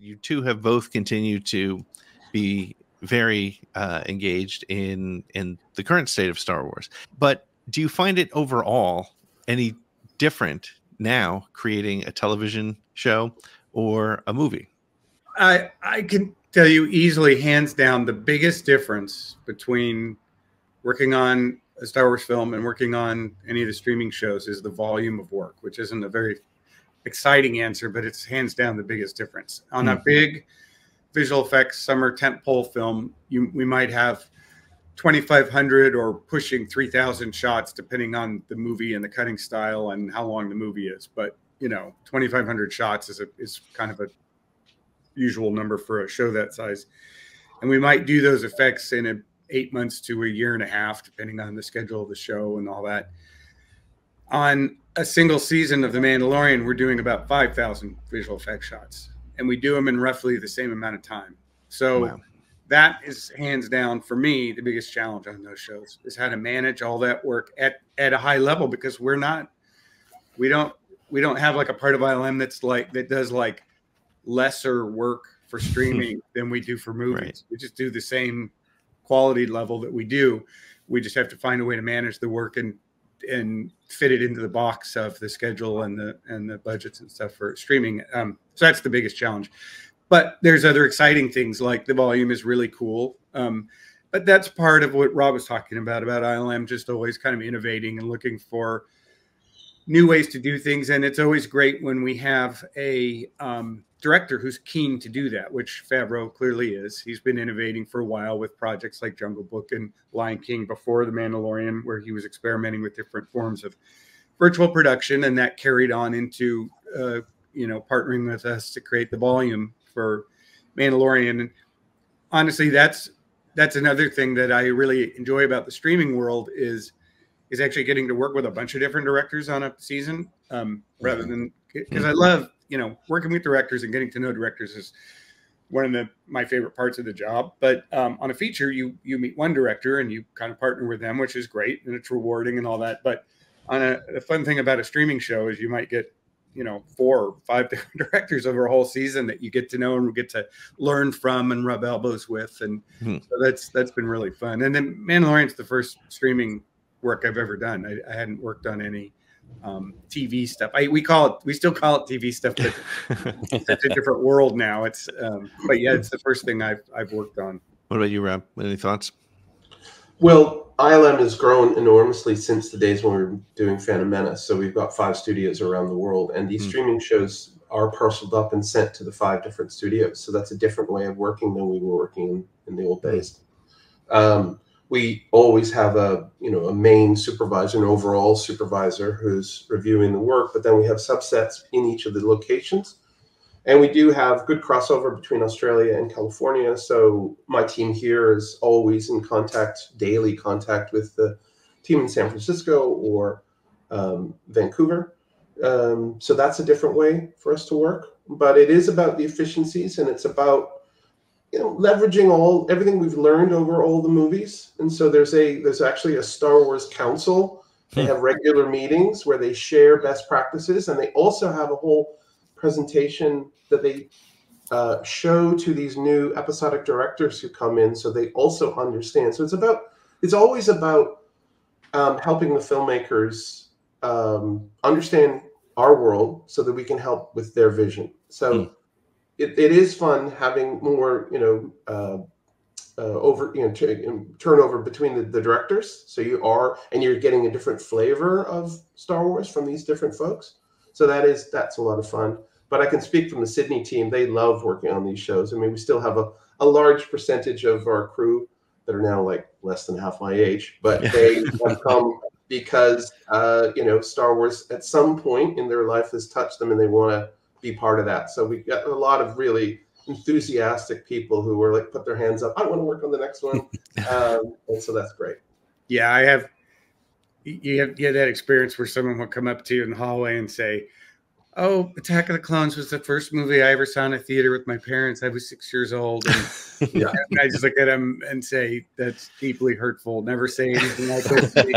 You two have both continued to be very uh, engaged in in the current state of Star Wars. But do you find it overall any different now creating a television show or a movie? I I can tell you easily, hands down, the biggest difference between working on a Star Wars film and working on any of the streaming shows is the volume of work, which isn't a very exciting answer, but it's hands down the biggest difference. On mm-hmm. a big visual effects summer tentpole film, you we might have 2500 or pushing 3000 shots depending on the movie and the cutting style and how long the movie is but you know 2500 shots is a is kind of a usual number for a show that size and we might do those effects in a eight months to a year and a half depending on the schedule of the show and all that on a single season of the mandalorian we're doing about 5000 visual effects shots and we do them in roughly the same amount of time so wow that is hands down for me the biggest challenge on those shows is how to manage all that work at at a high level because we're not we don't we don't have like a part of ILM that's like that does like lesser work for streaming than we do for movies. Right. We just do the same quality level that we do. We just have to find a way to manage the work and and fit it into the box of the schedule and the and the budgets and stuff for streaming. Um, so that's the biggest challenge but there's other exciting things like the volume is really cool. Um, but that's part of what Rob was talking about about ILM, just always kind of innovating and looking for new ways to do things. And it's always great when we have a um, director who's keen to do that, which Favreau clearly is. He's been innovating for a while with projects like Jungle Book and Lion King before The Mandalorian, where he was experimenting with different forms of virtual production, and that carried on into uh, you know partnering with us to create the volume for Mandalorian. And honestly, that's that's another thing that I really enjoy about the streaming world is is actually getting to work with a bunch of different directors on a season um, rather than because I love you know working with directors and getting to know directors is one of the my favorite parts of the job. But um, on a feature, you you meet one director and you kind of partner with them, which is great and it's rewarding and all that. But on a the fun thing about a streaming show is you might get you know four or five different directors over a whole season that you get to know and get to learn from and rub elbows with and hmm. so that's that's been really fun and then mandalorian's the first streaming work i've ever done i, I hadn't worked on any um, tv stuff I, we call it we still call it tv stuff but it's a different world now it's um, but yeah it's the first thing i've i've worked on what about you rob any thoughts well, ILM has grown enormously since the days when we were doing Phantom Menace. So we've got five studios around the world, and these mm. streaming shows are parceled up and sent to the five different studios. So that's a different way of working than we were working in the old hmm. days. Um, we always have a you know a main supervisor, an overall supervisor who's reviewing the work, but then we have subsets in each of the locations and we do have good crossover between Australia and California. So my team here is always in contact, daily contact with the team in San Francisco or um, Vancouver. Um, so that's a different way for us to work. But it is about the efficiencies and it's about you know leveraging all everything we've learned over all the movies. And so there's a there's actually a Star Wars Council. They hmm. have regular meetings where they share best practices, and they also have a whole presentation that they uh, show to these new episodic directors who come in so they also understand. So it's about, it's always about um, helping the filmmakers um, understand our world so that we can help with their vision. So mm. It, it is fun having more, you know, uh, uh, over you know t- turnover between the, the, directors. So you are and you're getting a different flavor of star wars from these different folks. So that is that's a lot of fun. But I can speak from the Sydney team. They love working on these shows. I mean, we still have a, a large percentage of our crew that are now like less than half my age, but they have come because, uh, you know, Star Wars at some point in their life has touched them and they want to be part of that. So we got a lot of really enthusiastic people who were like, put their hands up. I want to work on the next one. um, and so that's great. Yeah, I have. You have, you have that experience where someone will come up to you in the hallway and say, Oh, Attack of the Clones was the first movie I ever saw in a theater with my parents. I was six years old. And, yeah. and I just look at him and say, that's deeply hurtful. Never say anything like that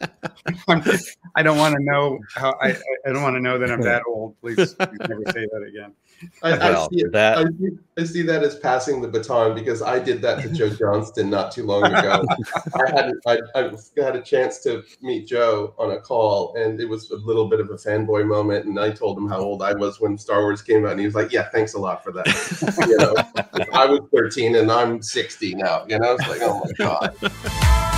again. I don't want to know how I, I don't want to know that I'm that old. Please, please never say that again. I, well, I, see that... I, see, I, see, that as passing the baton because I did that to Joe Johnston not too long ago. I had I, I had a chance to meet Joe on a call, and it was a little bit of a fanboy moment. And I told him how old I was when Star Wars came out, and he was like, "Yeah, thanks a lot for that." you know, I was 13 and I'm 60 now. You know, it's like, oh my god.